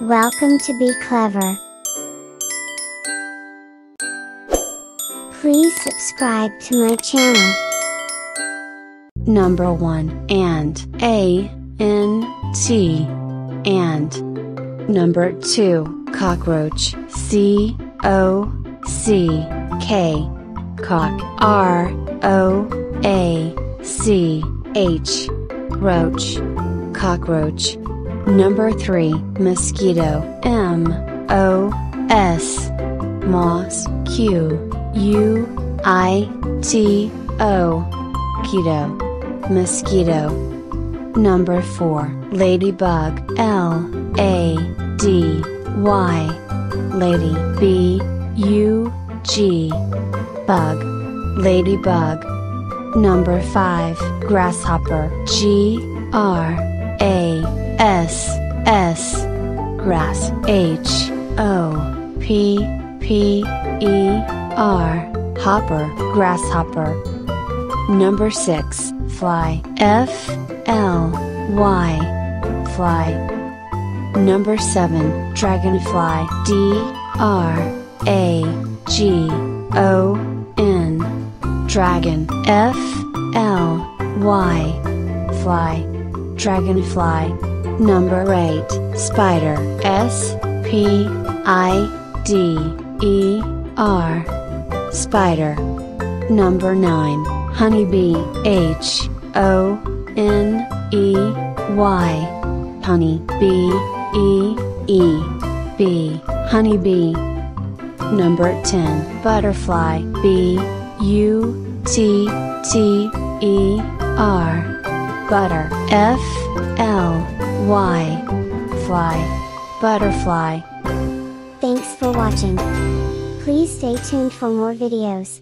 Welcome to Be Clever. Please subscribe to my channel. Number 1 ant A N T and Number 2 cockroach C O C K cock R O A C H roach cockroach Number 3 mosquito. M O S. Moss Q U I T O. Keto mosquito. Number 4 ladybug. L A D Y. Lady B U G. Bug. Ladybug. Number 5 grasshopper. G R A S S grass H O P P E R hopper grasshopper. Number 6 fly F L Y fly. Number 7 dragonfly D R A G O N. Dragon F L Y fly dragonfly. Number 8 Spider. S P I D E R. Spider. Number 9 Honeybee. H O N E Y. Honey B E E. Bee. Honeybee. Number 10 Butterfly. B U T T E R Butter F L Y Fly Butterfly Thanks for watching. Please stay tuned for more videos.